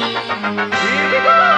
Here we go!